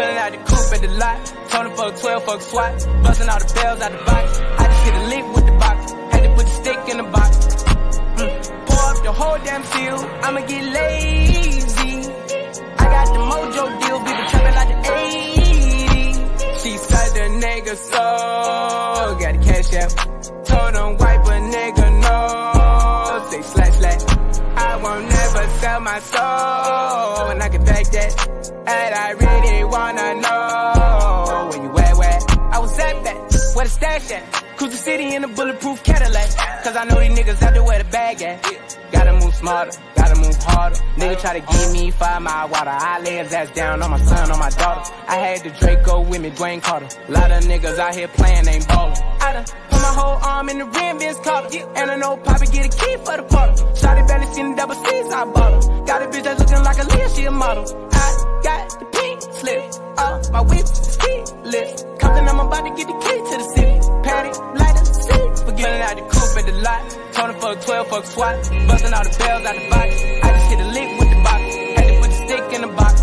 at the lot. Him fuck 12, fuck SWAT. Busting all the bells out the box. I just hit a lick with the box. Had to put the stick in the box. Mm. Pour up the whole damn seal. I'ma get lazy. I got the mojo deal. We been trapping like the 80s. She said the nigga so. Got the cash out. Told him wipe a nigga no. Say slash slash. Won't never sell my soul. And I can back that. And I really wanna know where you at, where I was at that, where the stash at. Cruise the city in a bulletproof Cadillac. Cause I know these niggas out there where the bag at. Gotta move smarter, gotta move harder. Nigga try to give me five mile water. I lay his ass down on my son, on my daughter. I had the Draco with me, Dwayne Carter. Lot of niggas out here playing, ain't ballin'. I done my whole arm in the rim, Vince Carter. And I know Papi get a key for the quarter. Shotty barely seen the double C's, I bought her. Got a bitch that's looking like Aaliyah, she a model. I got the pink slip, uh, my whip is keyless. Compton, I'm about to get the key to the city. Patty, lighter, see, forgetting out the coupe at the lot. Told him fuck 12, fuck SWAT. Busting all the bells out the box. I just hit a lick with the box. Had to put the stick in the box.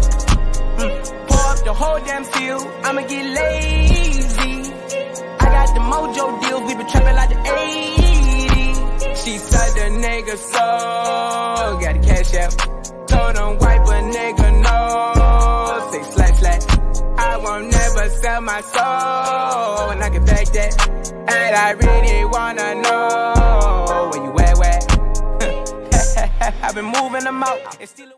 Mm. Pour up the whole damn field. I'ma get lazy. Nigga so. Got the cash out. Told him wipe a nigga no. Say slash slash. I won't never sell my soul. And I can back that. And I really wanna know where you at, where? I've been moving them out. And still